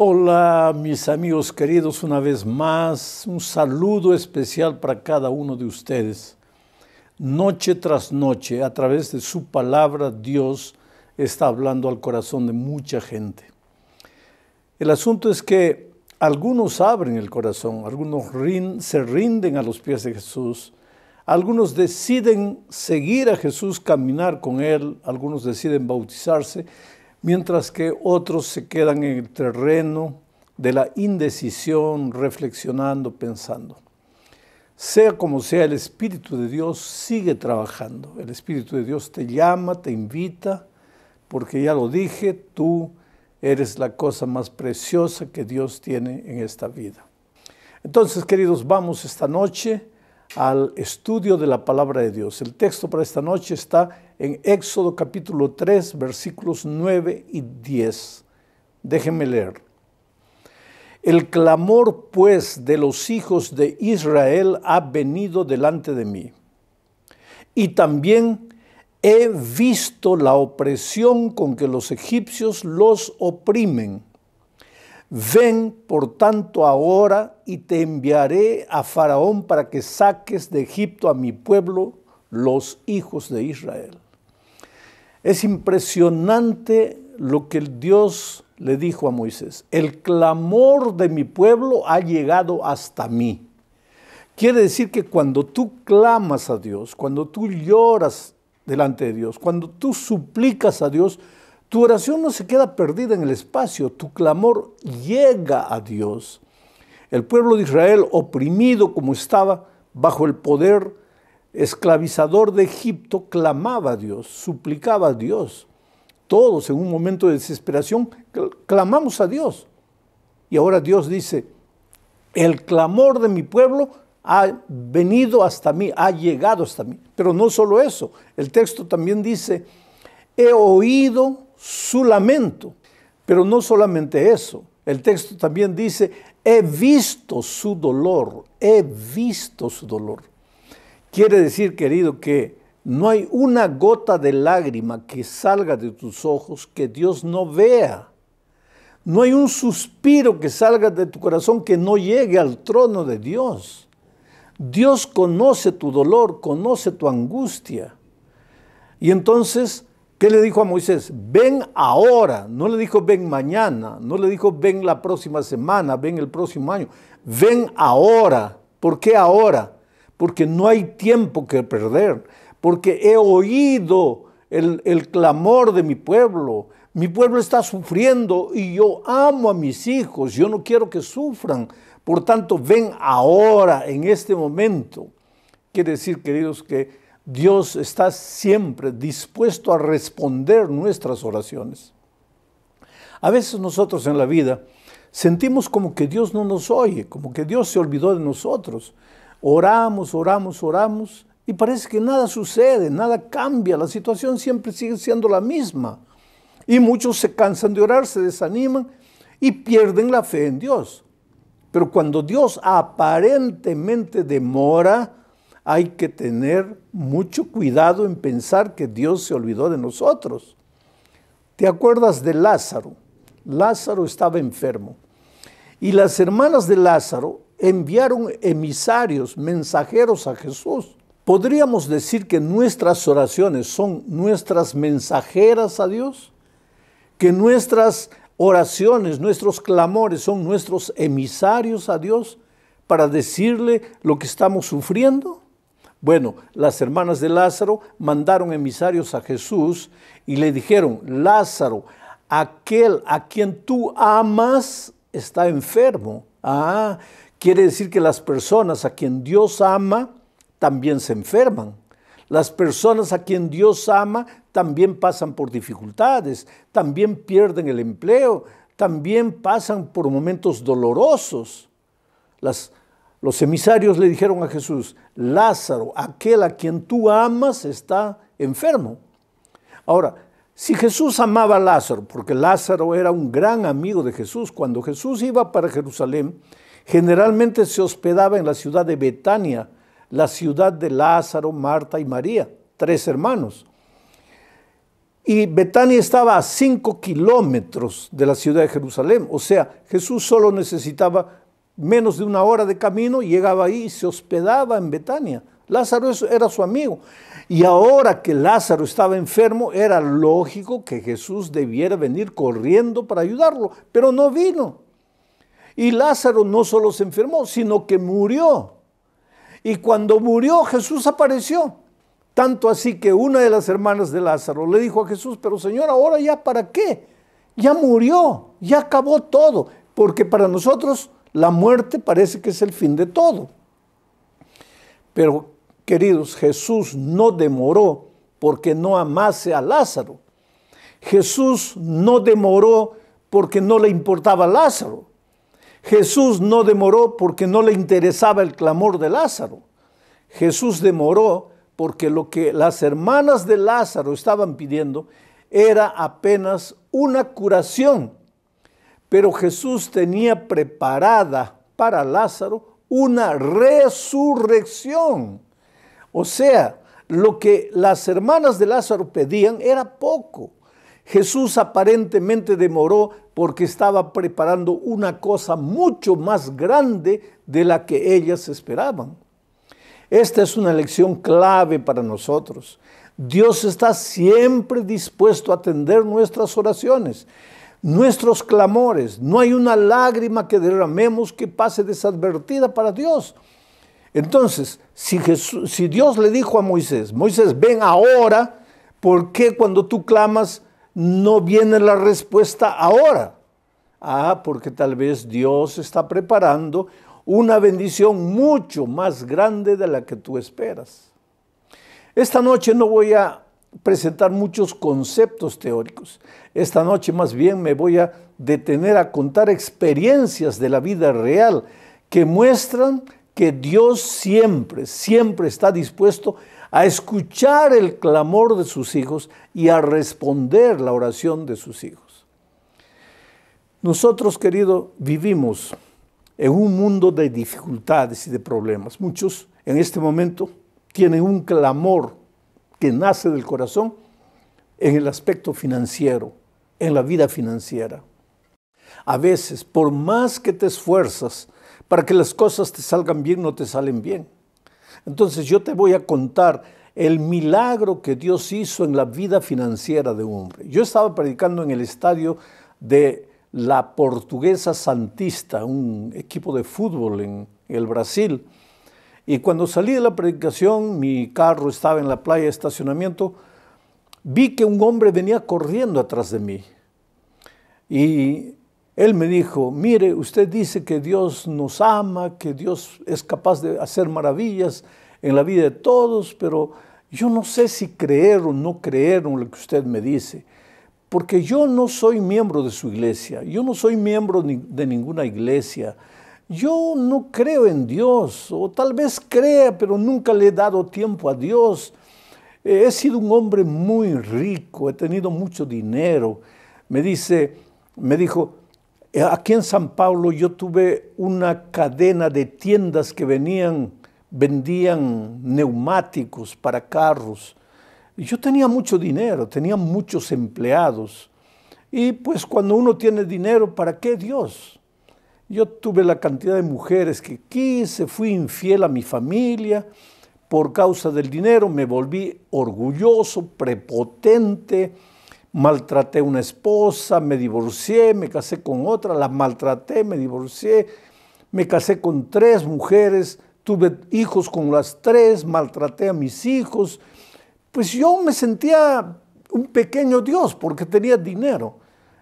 Hola mis amigos queridos, una vez más, un saludo especial para cada uno de ustedes. Noche tras noche, a través de su palabra, Dios está hablando al corazón de mucha gente. El asunto es que algunos abren el corazón, algunos se rinden a los pies de Jesús, algunos deciden seguir a Jesús, caminar con Él, algunos deciden bautizarse mientras que otros se quedan en el terreno de la indecisión, reflexionando, pensando. Sea como sea, el Espíritu de Dios sigue trabajando. El Espíritu de Dios te llama, te invita, porque ya lo dije, tú eres la cosa más preciosa que Dios tiene en esta vida. Entonces, queridos, vamos esta noche al estudio de la palabra de Dios. El texto para esta noche está en Éxodo capítulo 3, versículos 9 y 10. Déjenme leer. El clamor pues de los hijos de Israel ha venido delante de mí. Y también he visto la opresión con que los egipcios los oprimen. Ven, por tanto, ahora y te enviaré a Faraón para que saques de Egipto a mi pueblo, los hijos de Israel. Es impresionante lo que Dios le dijo a Moisés. El clamor de mi pueblo ha llegado hasta mí. Quiere decir que cuando tú clamas a Dios, cuando tú lloras delante de Dios, cuando tú suplicas a Dios, tu oración no se queda perdida en el espacio, tu clamor llega a Dios. El pueblo de Israel, oprimido como estaba bajo el poder esclavizador de Egipto clamaba a Dios, suplicaba a Dios. Todos en un momento de desesperación clamamos a Dios. Y ahora Dios dice, el clamor de mi pueblo ha venido hasta mí, ha llegado hasta mí. Pero no solo eso, el texto también dice, he oído su lamento. Pero no solamente eso, el texto también dice, he visto su dolor, he visto su dolor. Quiere decir, querido, que no hay una gota de lágrima que salga de tus ojos que Dios no vea. No hay un suspiro que salga de tu corazón que no llegue al trono de Dios. Dios conoce tu dolor, conoce tu angustia. Y entonces, ¿qué le dijo a Moisés? Ven ahora, no le dijo ven mañana, no le dijo ven la próxima semana, ven el próximo año, ven ahora. ¿Por qué ahora? Porque no hay tiempo que perder, porque he oído el, clamor de mi pueblo. Mi pueblo está sufriendo y yo amo a mis hijos, yo no quiero que sufran. Por tanto, ven ahora, en este momento. Quiere decir, queridos, que Dios está siempre dispuesto a responder nuestras oraciones. A veces nosotros en la vida sentimos como que Dios no nos oye, como que Dios se olvidó de nosotros. Oramos, oramos, oramos y parece que nada sucede, nada cambia, la situación siempre sigue siendo la misma. Y muchos se cansan de orar, se desaniman y pierden la fe en Dios. Pero cuando Dios aparentemente demora, hay que tener mucho cuidado en pensar que Dios se olvidó de nosotros. ¿Te acuerdas de Lázaro? Lázaro estaba enfermo. Y las hermanas de Lázaro enviaron emisarios, mensajeros a Jesús. ¿Podríamos decir que nuestras oraciones son nuestras mensajeras a Dios? ¿Que nuestras oraciones, nuestros clamores son nuestros emisarios a Dios para decirle lo que estamos sufriendo? Bueno, las hermanas de Lázaro mandaron emisarios a Jesús y le dijeron, Lázaro, aquel a quien tú amas está enfermo. Ah, Quiere decir que las personas a quien Dios ama también se enferman. Las personas a quien Dios ama también pasan por dificultades, también pierden el empleo, también pasan por momentos dolorosos. los emisarios le dijeron a Jesús, Lázaro, aquel a quien tú amas, está enfermo. Ahora, si Jesús amaba a Lázaro, porque Lázaro era un gran amigo de Jesús, cuando Jesús iba para Jerusalén, Generalmente se hospedaba en la ciudad de Betania, la ciudad de Lázaro, Marta y María, tres hermanos. Y Betania estaba a cinco kilómetros de la ciudad de Jerusalén. O sea, Jesús solo necesitaba menos de una hora de camino, llegaba ahí y se hospedaba en Betania. Lázaro era su amigo. Y ahora que Lázaro estaba enfermo, era lógico que Jesús debiera venir corriendo para ayudarlo, pero no vino. Y Lázaro no solo se enfermó, sino que murió. Y cuando murió, Jesús apareció. Tanto así que una de las hermanas de Lázaro le dijo a Jesús, pero Señor, ahora ya para qué? Ya murió, ya acabó todo, porque para nosotros la muerte parece que es el fin de todo. Pero queridos, Jesús no demoró porque no amase a Lázaro. Jesús no demoró porque no le importaba Lázaro. Jesús no demoró porque no le interesaba el clamor de Lázaro. Jesús demoró porque lo que las hermanas de Lázaro estaban pidiendo era apenas una curación. Pero Jesús tenía preparada para Lázaro una resurrección. O sea, lo que las hermanas de Lázaro pedían era poco. Jesús aparentemente demoró porque estaba preparando una cosa mucho más grande de la que ellas esperaban. Esta es una lección clave para nosotros. Dios está siempre dispuesto a atender nuestras oraciones, nuestros clamores. No hay una lágrima que derramemos que pase desadvertida para Dios. Entonces, si, Dios le dijo a Moisés, Moisés, ven ahora, ¿por qué cuando tú clamas no viene la respuesta ahora. Ah, porque tal vez Dios está preparando una bendición mucho más grande de la que tú esperas. Esta noche no voy a presentar muchos conceptos teóricos. Esta noche más bien me voy a detener a contar experiencias de la vida real que muestran que Dios siempre, siempre está dispuesto a escuchar el clamor de sus hijos y a responder la oración de sus hijos. Nosotros, querido, vivimos en un mundo de dificultades y de problemas. Muchos en este momento tienen un clamor que nace del corazón en el aspecto financiero, en la vida financiera. A veces, por más que te esfuerzas para que las cosas te salgan bien, no te salen bien. Entonces yo te voy a contar el milagro que Dios hizo en la vida financiera de un hombre. Yo estaba predicando en el estadio de la Portuguesa Santista, un equipo de fútbol en el Brasil. Y cuando salí de la predicación, mi carro estaba en la playa de estacionamiento, vi que un hombre venía corriendo atrás de mí. Y él me dijo, mire, usted dice que Dios nos ama, que Dios es capaz de hacer maravillas en la vida de todos, pero yo no sé si creer o no creer en lo que usted me dice, porque yo no soy miembro de su iglesia, yo no soy miembro de ninguna iglesia, yo no creo en Dios, o tal vez crea, pero nunca le he dado tiempo a Dios. He sido un hombre muy rico, he tenido mucho dinero. Me dice, me dijo, eh, aquí en San Paulo yo tuve una cadena de tiendas que venían, vendían neumáticos para carros. Yo tenía mucho dinero, tenía muchos empleados. Y pues cuando uno tiene dinero, ¿para qué Dios? Yo tuve la cantidad de mujeres que quise, fui infiel a mi familia. Por causa del dinero me volví orgulloso, prepotente, maltraté a una esposa, me divorcié, me casé con otra, la maltraté, me divorcié, me casé con tres mujeres, tuve hijos con las tres, maltraté a mis hijos. Pues yo me sentía un pequeño Dios porque tenía dinero.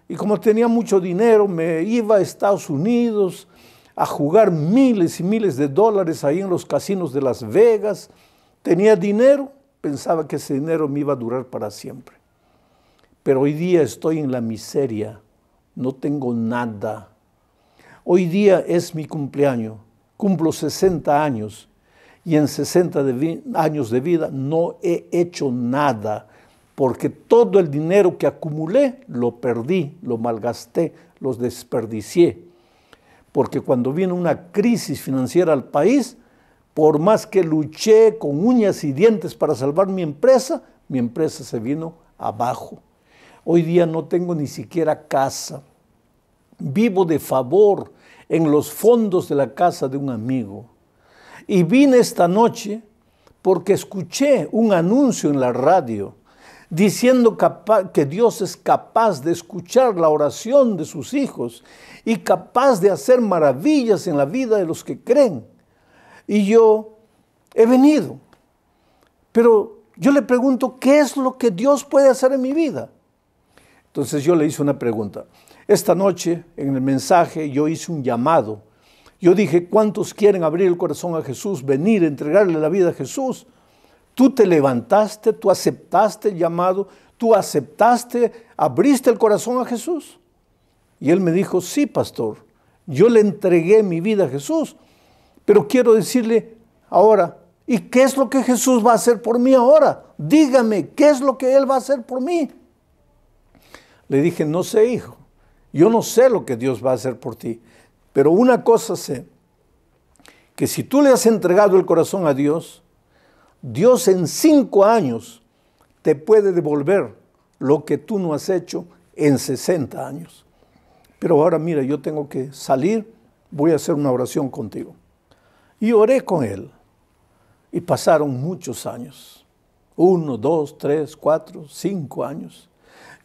Y como tenía mucho dinero, me iba a Estados Unidos a jugar miles y miles de dólares ahí en los casinos de Las Vegas. Tenía dinero, pensaba que ese dinero me iba a durar para siempre pero hoy día estoy en la miseria, no tengo nada. Hoy día es mi cumpleaños, cumplo 60 años y en 60 años de vida no he hecho nada porque todo el dinero que acumulé lo perdí, lo malgasté, los desperdicié. Porque cuando vino una crisis financiera al país, por más que luché con uñas y dientes para salvar mi empresa, mi empresa se vino abajo Hoy día no tengo ni siquiera casa. Vivo de favor en los fondos de la casa de un amigo. Y vine esta noche porque escuché un anuncio en la radio diciendo que Dios es capaz de escuchar la oración de sus hijos y capaz de hacer maravillas en la vida de los que creen. Y yo he venido. Pero yo le pregunto, ¿qué es lo que Dios puede hacer en mi vida? Entonces yo le hice una pregunta. Esta noche en el mensaje yo hice un llamado. Yo dije, ¿cuántos quieren abrir el corazón a Jesús, venir, entregarle la vida a Jesús? Tú te levantaste, tú aceptaste el llamado, tú aceptaste, abriste el corazón a Jesús. Y él me dijo, sí, pastor, yo le entregué mi vida a Jesús, pero quiero decirle ahora, ¿y qué es lo que Jesús va a hacer por mí ahora? Dígame, ¿qué es lo que Él va a hacer por mí? Le dije, no sé, hijo, yo no sé lo que Dios va a hacer por ti, pero una cosa sé, que si tú le has entregado el corazón a Dios, Dios en cinco años te puede devolver lo que tú no has hecho en 60 años. Pero ahora mira, yo tengo que salir, voy a hacer una oración contigo. Y oré con él. Y pasaron muchos años. Uno, dos, tres, cuatro, cinco años.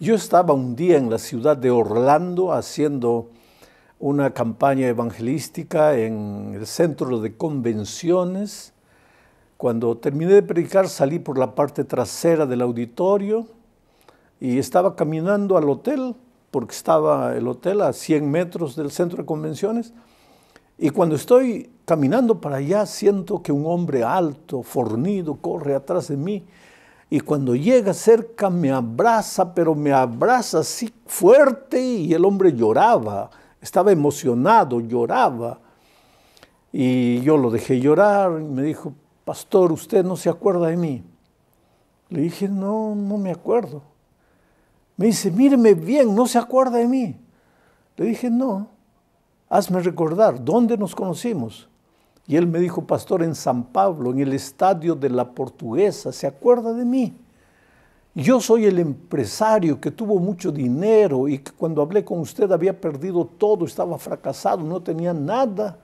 Yo estaba un día en la ciudad de Orlando haciendo una campaña evangelística en el centro de convenciones cuando terminé de predicar salí por la parte trasera del auditorio y estaba caminando al hotel, porque estaba el hotel a 100 metros del centro de convenciones. Y cuando estoy caminando para allá, siento que un hombre alto, fornido, corre atrás de mí. Y cuando llega cerca me abraza, pero me abraza así fuerte y el hombre lloraba, estaba emocionado, lloraba. Y yo lo dejé llorar y me dijo, pastor, ¿usted no se acuerda de mí? Le dije, no, no me acuerdo. Me dice, míreme bien, no se acuerda de mí. Le dije, no, hazme recordar, ¿dónde nos conocimos? Y él me dijo, pastor, en San Pablo, en el estadio de la portuguesa, ¿se acuerda de mí? Yo soy el empresario que tuvo mucho dinero y que cuando hablé con usted había perdido todo, estaba fracasado, no tenía nada.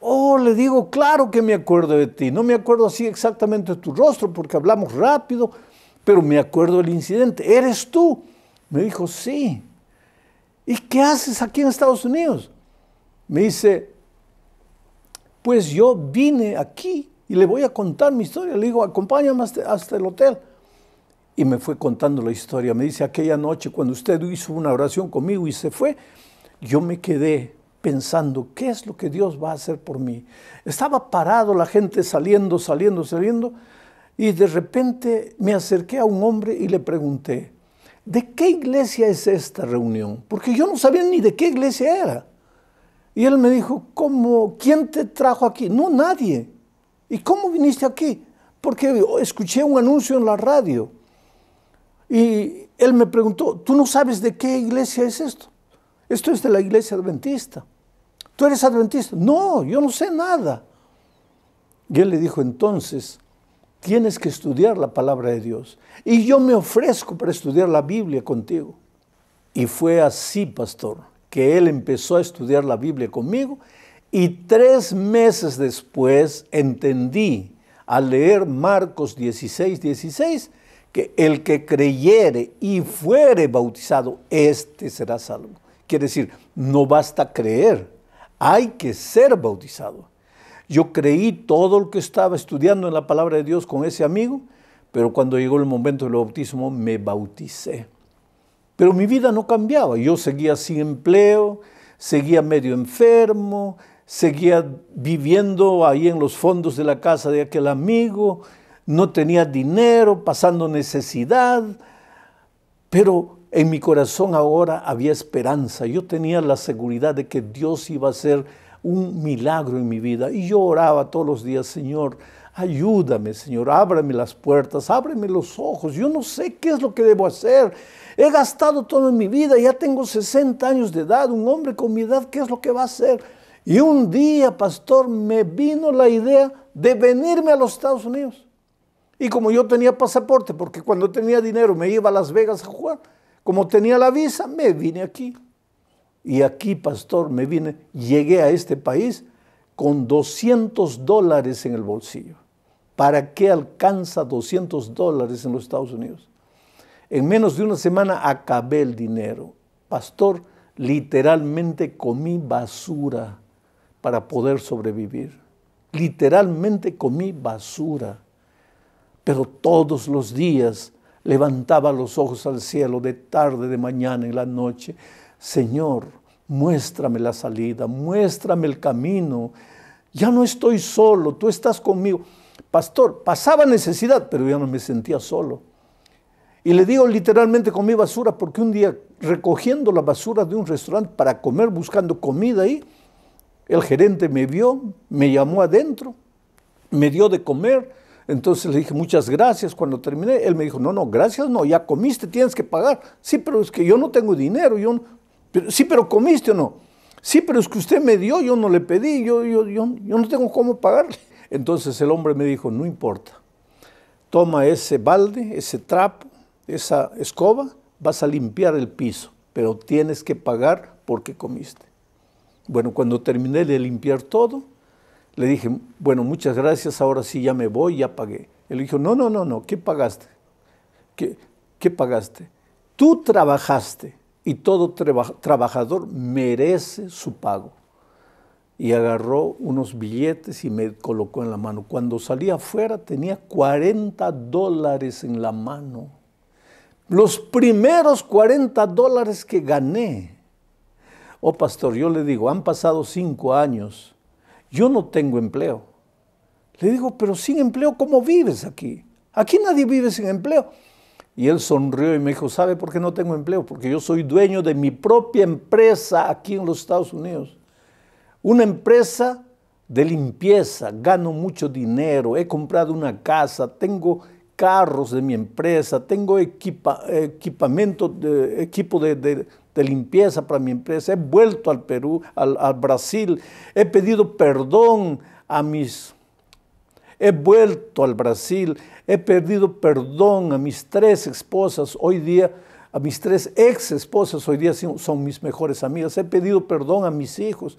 Oh, le digo, claro que me acuerdo de ti. No me acuerdo así exactamente de tu rostro porque hablamos rápido, pero me acuerdo del incidente. ¿Eres tú? Me dijo, sí. ¿Y qué haces aquí en Estados Unidos? Me dice, pues yo vine aquí y le voy a contar mi historia. Le digo, acompáñame hasta, hasta el hotel. Y me fue contando la historia. Me dice, aquella noche cuando usted hizo una oración conmigo y se fue, yo me quedé pensando, ¿qué es lo que Dios va a hacer por mí? Estaba parado la gente saliendo, saliendo, saliendo, y de repente me acerqué a un hombre y le pregunté, ¿de qué iglesia es esta reunión? Porque yo no sabía ni de qué iglesia era. Y él me dijo, ¿cómo? ¿Quién te trajo aquí? No, nadie. ¿Y cómo viniste aquí? Porque escuché un anuncio en la radio. Y él me preguntó, ¿tú no sabes de qué iglesia es esto? Esto es de la iglesia adventista. ¿Tú eres adventista? No, yo no sé nada. Y él le dijo, entonces, tienes que estudiar la palabra de Dios. Y yo me ofrezco para estudiar la Biblia contigo. Y fue así, pastor, que él empezó a estudiar la Biblia conmigo y tres meses después entendí al leer Marcos 16, 16, que el que creyere y fuere bautizado, éste será salvo. Quiere decir, no basta creer, hay que ser bautizado. Yo creí todo lo que estaba estudiando en la palabra de Dios con ese amigo, pero cuando llegó el momento del bautismo me bauticé. Pero mi vida no cambiaba, yo seguía sin empleo, seguía medio enfermo, seguía viviendo ahí en los fondos de la casa de aquel amigo, no tenía dinero, pasando necesidad, pero en mi corazón ahora había esperanza. Yo tenía la seguridad de que Dios iba a hacer un milagro en mi vida. Y yo oraba todos los días, Señor, ayúdame, Señor, ábreme las puertas, ábreme los ojos. Yo no sé qué es lo que debo hacer. He gastado todo en mi vida, ya tengo 60 años de edad, un hombre con mi edad, ¿qué es lo que va a hacer? Y un día, pastor, me vino la idea de venirme a los Estados Unidos. Y como yo tenía pasaporte, porque cuando tenía dinero me iba a Las Vegas a jugar, como tenía la visa, me vine aquí. Y aquí, pastor, me vine, llegué a este país con 200 dólares en el bolsillo. ¿Para qué alcanza 200 dólares en los Estados Unidos? En menos de una semana acabé el dinero. Pastor, literalmente comí basura para poder sobrevivir. Literalmente comí basura. Pero todos los días levantaba los ojos al cielo de tarde, de mañana, en la noche. Señor, muéstrame la salida, muéstrame el camino. Ya no estoy solo, tú estás conmigo. Pastor, pasaba necesidad, pero ya no me sentía solo. Y le digo literalmente comí basura porque un día recogiendo la basura de un restaurante para comer, buscando comida ahí, el gerente me vio, me llamó adentro, me dio de comer. Entonces le dije, muchas gracias. Cuando terminé, él me dijo, no, no, gracias, no, ya comiste, tienes que pagar. Sí, pero es que yo no tengo dinero. Yo sí, pero comiste o no. Sí, pero es que usted me dio, yo no le pedí, yo, yo, yo, yo no tengo cómo pagarle. Entonces el hombre me dijo, no importa, toma ese balde, ese trapo, esa escoba, vas a limpiar el piso, pero tienes que pagar porque comiste. Bueno, cuando terminé de limpiar todo, le dije, bueno, muchas gracias, ahora sí ya me voy, ya pagué. Él dijo, no, no, no, no, ¿qué pagaste? ¿Qué, qué pagaste? Tú trabajaste y todo trabajador merece su pago. Y agarró unos billetes y me colocó en la mano. Cuando salí afuera tenía 40 dólares en la mano. Los primeros 40 dólares que gané oh pastor, yo le digo, han pasado cinco años, yo no tengo empleo. Le digo, pero sin empleo, ¿cómo vives aquí? Aquí nadie vive sin empleo. Y él sonrió y me dijo, ¿sabe por qué no tengo empleo? Porque yo soy dueño de mi propia empresa aquí en los Estados Unidos. Una empresa de limpieza, gano mucho dinero, he comprado una casa, tengo carros de mi empresa, tengo equipamiento, equipo de, limpieza para mi empresa, he vuelto al Perú, al, Brasil, he pedido perdón a mis, he vuelto al Brasil, he pedido perdón a mis tres esposas, hoy día, a mis tres ex esposas, hoy día son mis mejores amigas, he pedido perdón a mis hijos.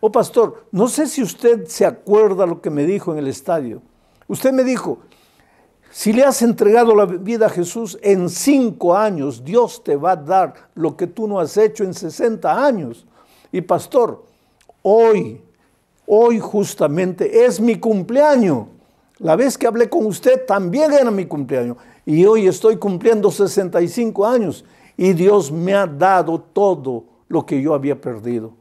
Oh pastor, no sé si usted se acuerda lo que me dijo en el estadio. Usted me dijo, si le has entregado la vida a Jesús en cinco años, Dios te va a dar lo que tú no has hecho en 60 años. Y pastor, hoy, hoy justamente es mi cumpleaños. La vez que hablé con usted también era mi cumpleaños. Y hoy estoy cumpliendo 65 años. Y Dios me ha dado todo lo que yo había perdido.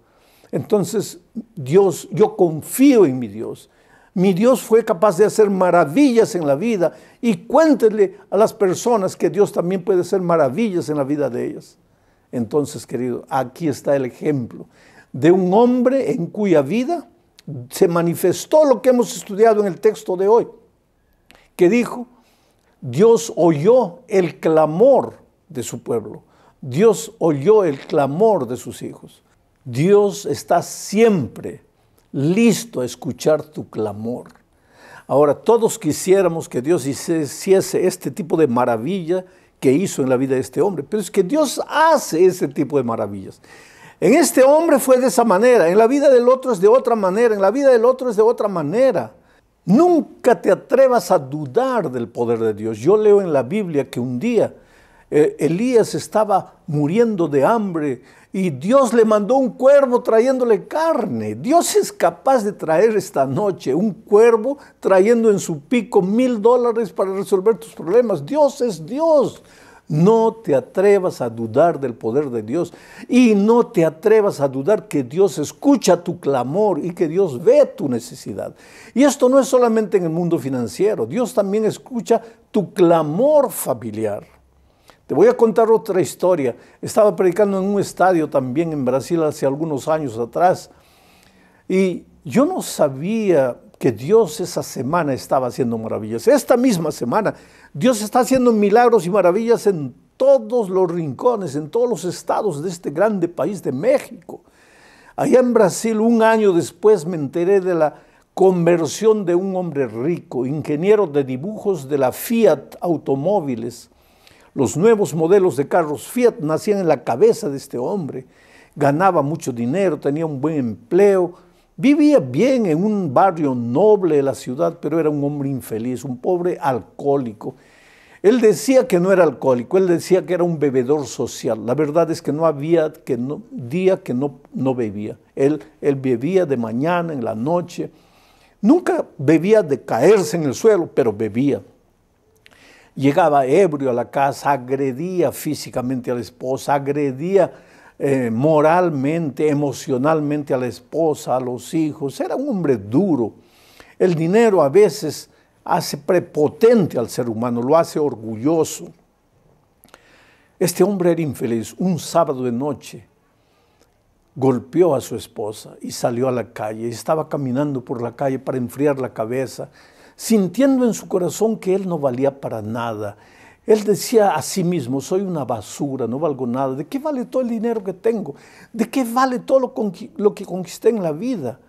Entonces, Dios, yo confío en mi Dios. Mi Dios fue capaz de hacer maravillas en la vida y cuéntenle a las personas que Dios también puede hacer maravillas en la vida de ellas. Entonces, querido, aquí está el ejemplo de un hombre en cuya vida se manifestó lo que hemos estudiado en el texto de hoy, que dijo, Dios oyó el clamor de su pueblo, Dios oyó el clamor de sus hijos. Dios está siempre listo a escuchar tu clamor. Ahora, todos quisiéramos que Dios hiciese este tipo de maravilla que hizo en la vida de este hombre, pero es que Dios hace ese tipo de maravillas. En este hombre fue de esa manera, en la vida del otro es de otra manera, en la vida del otro es de otra manera. Nunca te atrevas a dudar del poder de Dios. Yo leo en la Biblia que un día eh, Elías estaba muriendo de hambre y Dios le mandó un cuervo trayéndole carne. Dios es capaz de traer esta noche un cuervo trayendo en su pico mil dólares para resolver tus problemas. Dios es Dios. No te atrevas a dudar del poder de Dios y no te atrevas a dudar que Dios escucha tu clamor y que Dios ve tu necesidad. Y esto no es solamente en el mundo financiero, Dios también escucha tu clamor familiar. Te voy a contar otra historia. Estaba predicando en un estadio también en Brasil hace algunos años atrás y yo no sabía que Dios esa semana estaba haciendo maravillas. Esta misma semana Dios está haciendo milagros y maravillas en todos los rincones, en todos los estados de este grande país de México. Allá en Brasil, un año después, me enteré de la conversión de un hombre rico, ingeniero de dibujos de la Fiat Automóviles. Los nuevos modelos de carros Fiat nacían en la cabeza de este hombre. Ganaba mucho dinero, tenía un buen empleo, vivía bien en un barrio noble de la ciudad, pero era un hombre infeliz, un pobre alcohólico. Él decía que no era alcohólico, él decía que era un bebedor social. La verdad es que no había que día que no, no bebía. Él, él bebía de mañana, en la noche Nunca bebía de caerse en el suelo, pero bebía. Llegaba ebrio a la casa, agredía físicamente a la esposa, agredía eh, moralmente, emocionalmente a la esposa, a los hijos. Era un hombre duro. El dinero a veces hace prepotente al ser humano, lo hace orgulloso. Este hombre era infeliz. Un sábado de noche golpeó a su esposa y salió a la calle. Estaba caminando por la calle para enfriar la cabeza, sintiendo en su corazón que él no valía para nada. Él decía a sí mismo, soy una basura, no valgo nada. ¿De qué vale todo el dinero que tengo? ¿De qué vale todo lo, que conquisté en la vida?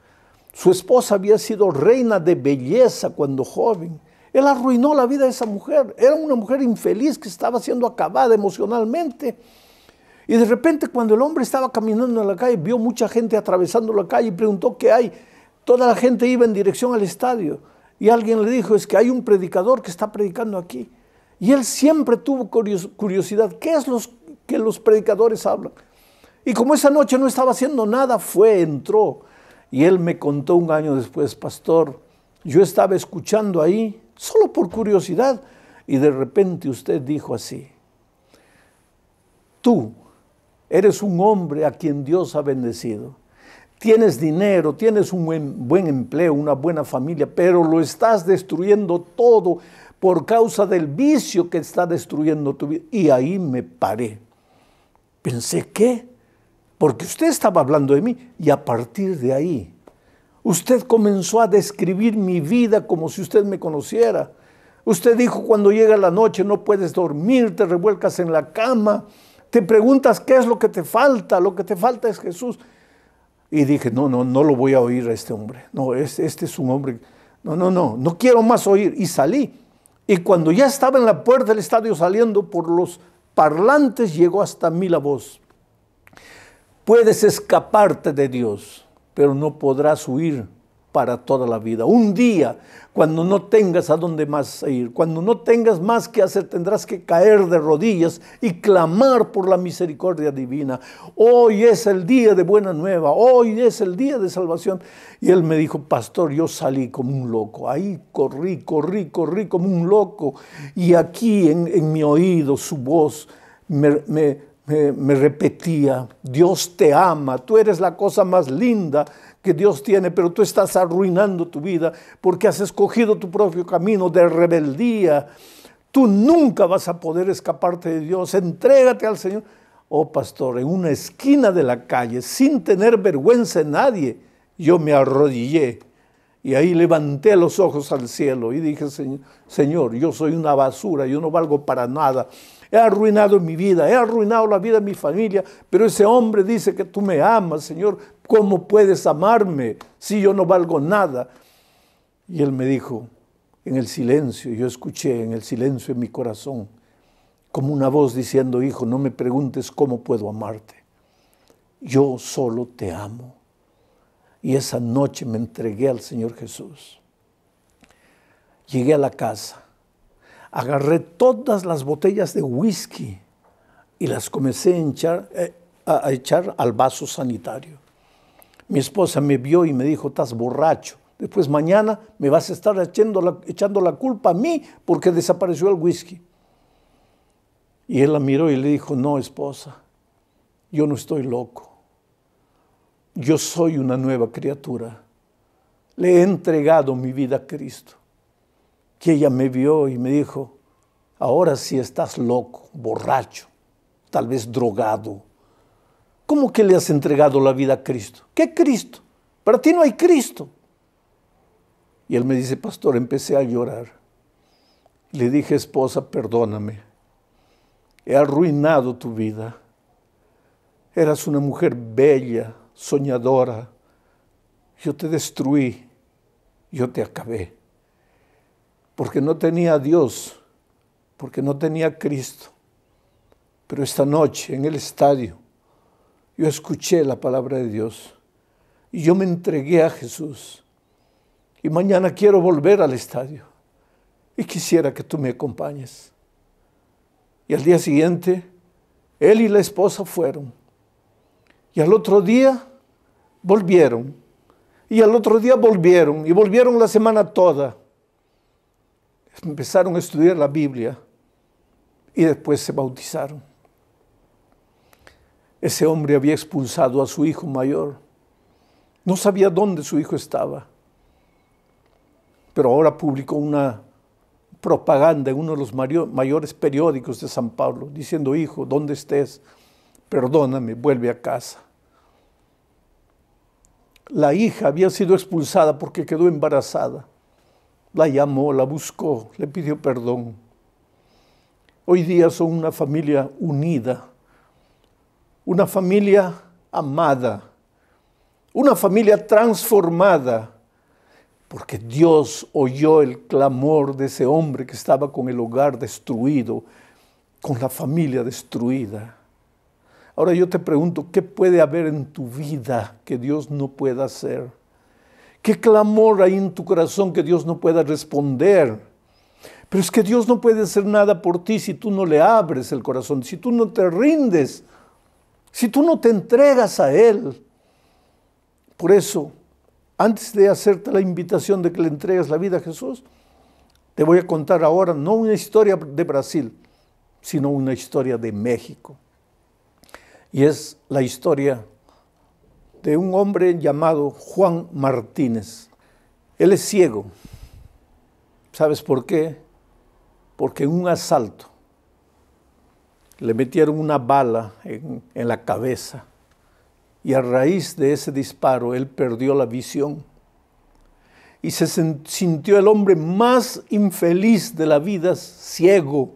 Su esposa había sido reina de belleza cuando joven. Él arruinó la vida de esa mujer. Era una mujer infeliz que estaba siendo acabada emocionalmente. Y de repente cuando el hombre estaba caminando en la calle, vio mucha gente atravesando la calle y preguntó qué hay. Toda la gente iba en dirección al estadio. Y alguien le dijo, es que hay un predicador que está predicando aquí. Y él siempre tuvo curiosidad, ¿qué es lo que los predicadores hablan? Y como esa noche no estaba haciendo nada, fue, entró. Y él me contó un año después, pastor, yo estaba escuchando ahí, solo por curiosidad, y de repente usted dijo así, tú Eres un hombre a quien Dios ha bendecido. Tienes dinero, tienes un buen, empleo, una buena familia, pero lo estás destruyendo todo por causa del vicio que está destruyendo tu vida. Y ahí me paré. Pensé, ¿qué? Porque usted estaba hablando de mí y a partir de ahí, usted comenzó a describir mi vida como si usted me conociera. Usted dijo, cuando llega la noche no puedes dormir, te revuelcas en la cama, te preguntas qué es lo que te falta, lo que te falta es Jesús. Y dije, no, no, no lo voy a oír a este hombre. No, este, este es un hombre. No, no, no, no quiero más oír. Y salí. Y cuando ya estaba en la puerta del estadio saliendo por los parlantes, llegó hasta mí la voz. Puedes escaparte de Dios, pero no podrás huir para toda la vida. Un día, cuando no tengas a dónde más ir, cuando no tengas más que hacer, tendrás que caer de rodillas y clamar por la misericordia divina. Hoy es el día de buena nueva, hoy es el día de salvación. Y él me dijo, pastor, yo salí como un loco. Ahí corrí, corrí, corrí como un loco. Y aquí en, mi oído su voz me, me repetía, Dios te ama, tú eres la cosa más linda que Dios tiene, pero tú estás arruinando tu vida porque has escogido tu propio camino de rebeldía. Tú nunca vas a poder escaparte de Dios. Entrégate al Señor. Oh pastor, en una esquina de la calle, sin tener vergüenza en nadie, yo me arrodillé y ahí levanté los ojos al cielo y dije, Señor, yo soy una basura, yo no valgo para nada. He arruinado mi vida, he arruinado la vida de mi familia, pero ese hombre dice que tú me amas, Señor. ¿Cómo puedes amarme si yo no valgo nada? Y él me dijo, en el silencio, yo escuché en el silencio en mi corazón, como una voz diciendo, hijo, no me preguntes cómo puedo amarte. Yo solo te amo. Y esa noche me entregué al Señor Jesús. Llegué a la casa, agarré todas las botellas de whisky y las comencé a echar, eh, a echar al vaso sanitario. Mi esposa me vio y me dijo, estás borracho. Después mañana me vas a estar echando la, echando la culpa a mí porque desapareció el whisky. Y él la miró y le dijo, no, esposa, yo no estoy loco. Yo soy una nueva criatura. Le he entregado mi vida a Cristo. Que ella me vio y me dijo, ahora sí estás loco, borracho, tal vez drogado ¿Cómo que le has entregado la vida a Cristo? ¿Qué Cristo? Para ti no hay Cristo. Y él me dice, pastor, empecé a llorar. Le dije, esposa, perdóname. He arruinado tu vida. Eras una mujer bella, soñadora. Yo te destruí. yo te acabé. Porque no tenía a Dios, porque no tenía a Cristo. Pero esta noche en el estadio yo escuché la palabra de Dios y yo me entregué a Jesús. Y mañana quiero volver al estadio y quisiera que tú me acompañes. Y al día siguiente, él y la esposa fueron. Y al otro día volvieron. Y al otro día volvieron. Y volvieron la semana toda. Empezaron a estudiar la Biblia. Y después se bautizaron. Ese hombre había expulsado a su hijo mayor. No sabía dónde su hijo estaba. Pero ahora publicó una propaganda en uno de los mayores periódicos de San Pablo, diciendo, hijo, ¿dónde estés? Perdóname, vuelve a casa. La hija había sido expulsada porque quedó embarazada. La llamó, la buscó, le pidió perdón. Hoy día son una familia unida, una familia amada, una familia transformada porque Dios oyó el clamor de ese hombre que estaba con el hogar destruido, con la familia destruida. Ahora yo te pregunto, ¿qué puede haber en tu vida que Dios no pueda hacer? ¿Qué clamor hay en tu corazón que Dios no pueda responder? Pero es que Dios no puede hacer nada por ti si tú no le abres el corazón, si tú no te rindes, si tú no te entregas a Él. Por eso, antes de hacerte la invitación de que le entregues la vida a Jesús, te voy a contar ahora no una historia de Brasil, sino una historia de México. Y es la historia de un hombre llamado Juan Martínez. Él es ciego. ¿Sabes por qué? Porque un asalto le metieron una bala en, la cabeza y a raíz de ese disparo él perdió la visión y se sintió el hombre más infeliz de la vida, ciego.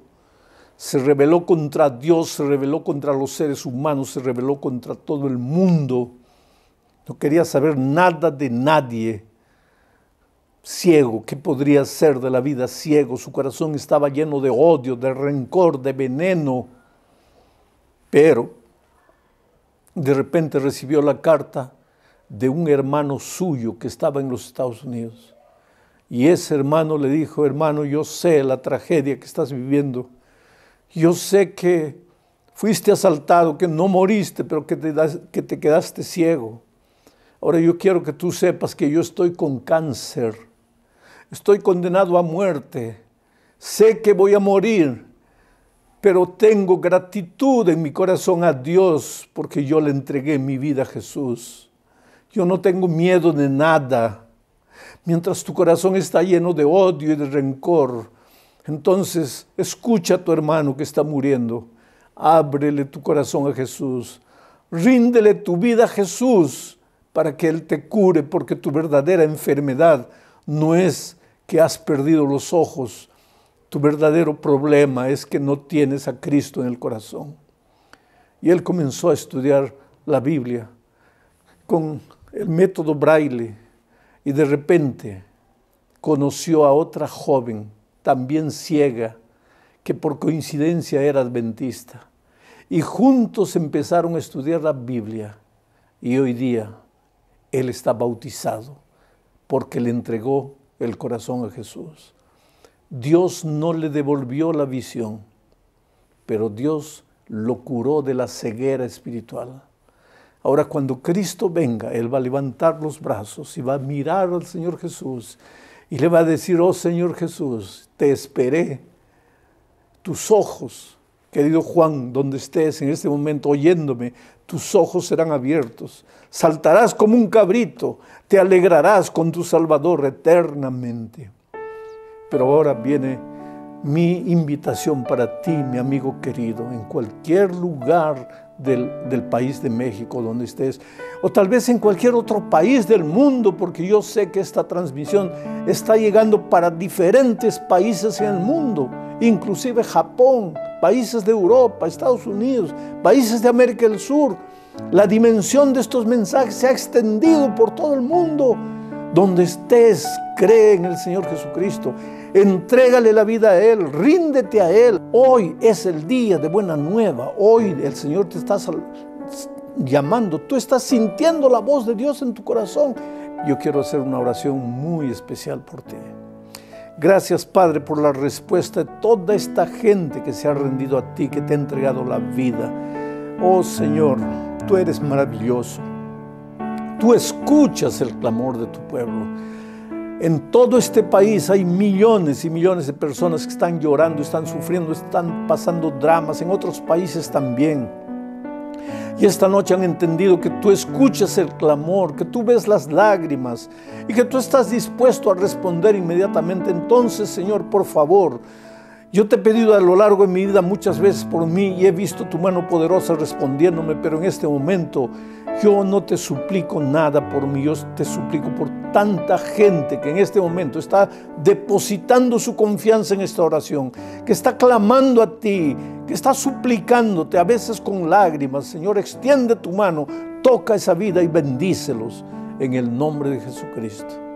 Se rebeló contra Dios, se rebeló contra los seres humanos, se rebeló contra todo el mundo. No quería saber nada de nadie. Ciego, ¿qué podría ser de la vida ciego? Su corazón estaba lleno de odio, de rencor, de veneno. Pero de repente recibió la carta de un hermano suyo que estaba en los Estados Unidos. Y ese hermano le dijo, hermano, yo sé la tragedia que estás viviendo. Yo sé que fuiste asaltado, que no moriste, pero que te, que te quedaste ciego. Ahora yo quiero que tú sepas que yo estoy con cáncer. Estoy condenado a muerte. Sé que voy a morir pero tengo gratitud en mi corazón a Dios porque yo le entregué mi vida a Jesús. Yo no tengo miedo de nada. Mientras tu corazón está lleno de odio y de rencor, entonces escucha a tu hermano que está muriendo. Ábrele tu corazón a Jesús. Ríndele tu vida a Jesús para que Él te cure, porque tu verdadera enfermedad no es que has perdido los ojos, tu verdadero problema es que no tienes a Cristo en el corazón. Y él comenzó a estudiar la Biblia con el método braille y de repente conoció a otra joven, también ciega, que por coincidencia era adventista. Y juntos empezaron a estudiar la Biblia. Y hoy día él está bautizado porque le entregó el corazón a Jesús. Dios no le devolvió la visión, pero Dios lo curó de la ceguera espiritual. Ahora cuando Cristo venga, Él va a levantar los brazos y va a mirar al Señor Jesús y le va a decir, oh Señor Jesús, te esperé. Tus ojos, querido Juan, donde estés en este momento oyéndome, tus ojos serán abiertos. Saltarás como un cabrito, te alegrarás con tu Salvador eternamente. Pero ahora viene mi invitación para ti, mi amigo querido, en cualquier lugar del, país de México donde estés, o tal vez en cualquier otro país del mundo, porque yo sé que esta transmisión está llegando para diferentes países en el mundo, inclusive Japón, países de Europa, Estados Unidos, países de América del Sur. La dimensión de estos mensajes se ha extendido por todo el mundo. Donde estés, cree en el Señor Jesucristo. Entrégale la vida a Él, ríndete a Él. Hoy es el día de buena nueva. Hoy el Señor te está llamando. Tú estás sintiendo la voz de Dios en tu corazón. Yo quiero hacer una oración muy especial por ti. Gracias Padre por la respuesta de toda esta gente que se ha rendido a ti, que te ha entregado la vida. Oh Señor, tú eres maravilloso. Tú escuchas el clamor de tu pueblo. En todo este país hay millones y millones de personas que están llorando, están sufriendo, están pasando dramas, en otros países también. Y esta noche han entendido que tú escuchas el clamor, que tú ves las lágrimas y que tú estás dispuesto a responder inmediatamente. Entonces, Señor, por favor, yo te he pedido a lo largo de mi vida muchas veces por mí y he visto tu mano poderosa respondiéndome, pero en este momento yo no te suplico nada por mí, yo te suplico por tanta gente que en este momento está depositando su confianza en esta oración, que está clamando a ti, que está suplicándote a veces con lágrimas. Señor, extiende tu mano, toca esa vida y bendícelos en el nombre de Jesucristo.